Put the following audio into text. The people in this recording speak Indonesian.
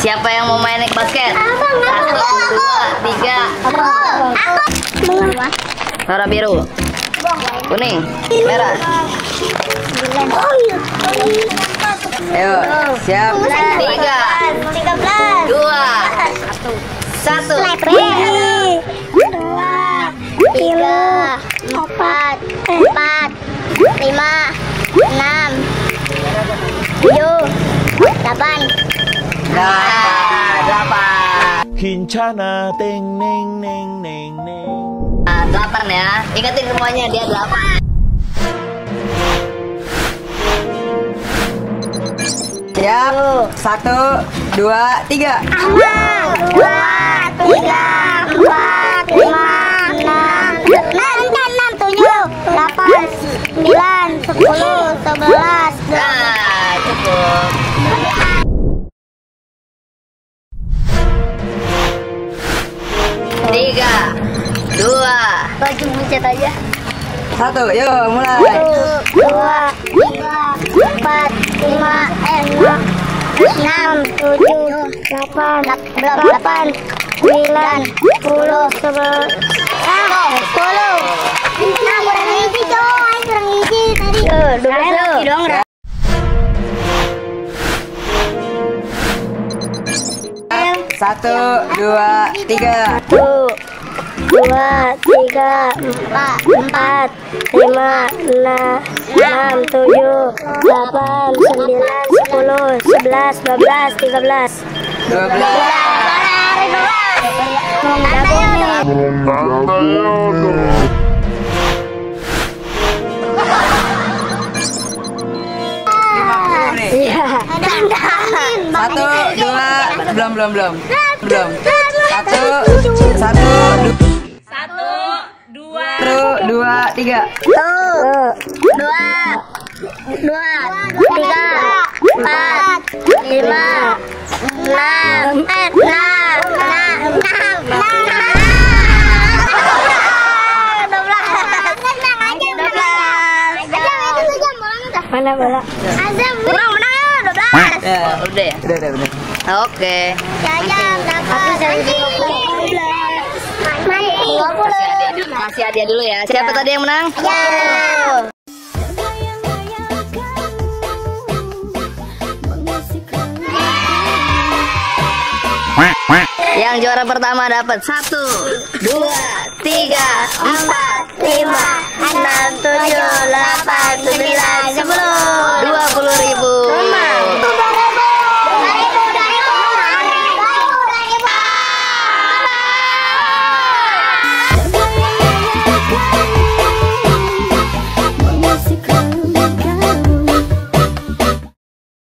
Siapa yang mau main naik basket? Satu, dua, tiga. Aku. Warna biru, kuning, merah. Ayo, siap. Tiga, dua, satu. Empat, empat, lima, enam, tujuh, delapan. Delapan. Hincana teng neng neng neng neng. Nah, delapan ya. Ingatin semuanya dia delapan. Siap. Satu, dua, tiga. Dua, tiga, sepuluh, sebelas, Nah. Tiga, dua, baju buncet aja. satu. Yuk, mulai. Dua, tiga, empat, lima, enam, enam, tujuh, delapan, delapan, sembilan, sepuluh, sebelas, Satu, dua, tiga. Satu, dua, tiga, empat, empat, lima, enam, enam, tujuh, delapan, sembilan, sepuluh, sebelas, dua belas, tiga belas. Dua belas. Iya. Satu, belum, belum, belum. Belum. Satu, satu, Satu, dua, satu, dua, tiga. Tuh. Dua, dua, tiga, empat, lima, enam, eh, enam, enam, enam. Mana bola? Azam, menang, menang ya, dua belas. Ya, udah ya? Udah, udah, udah. Oke. Kasih hadiah dulu ya. Siapa ya. tadi yang menang? Ya. Yang juara pertama dapat satu, dua, tiga, empat, lima, enam, tujuh, delapan, sembilan,